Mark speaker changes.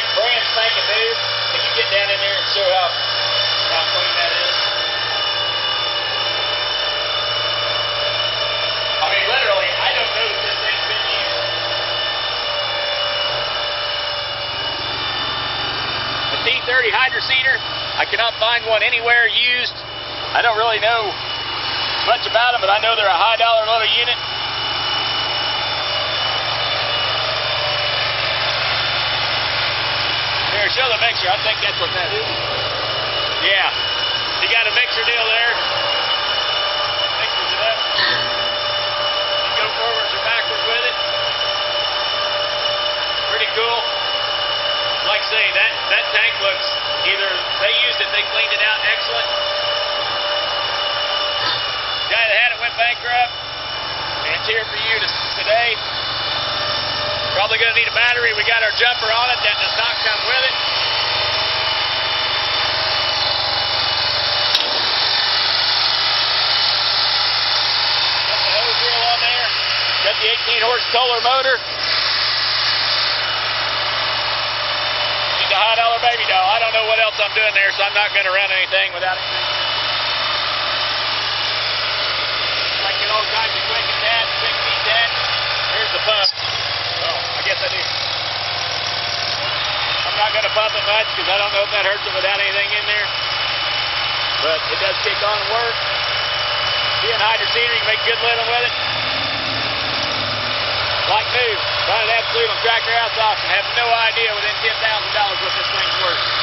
Speaker 1: like brand spanking new. Can you get down in there and show how how clean that is? I mean, literally, I don't know this thing's been used. The T30 hydro seeder, I cannot find one anywhere used. I don't really know much about them, but I know they're a high dollar little unit. Here, show the mixer. I think that's what that is. Yeah. You got a mixer deal there. Go forwards or backwards with it. Pretty cool. Like I say, that, that tank looks either they used it, they cleaned it out excellent. Guy that had it went bankrupt. And it's here for you to, today. Probably going to need a battery. We got our jumper on it. That does not come with it. Got the hose reel on there. Got the 18 horse Kohler motor. She's a high dollar baby doll. I don't know what else I'm doing there, so I'm not going to run anything without it. Like an old time you quick and dad, quick feed dad. Here's the pump. Oh, I guess I do. I'm not going to pump it much because I don't know if that hurts it without anything in there. But it does kick on and work. Being hydro seeder, you make good living with it. Like find it absolute on Tractor House Auction. Have no idea within $10,000 what this thing's worth.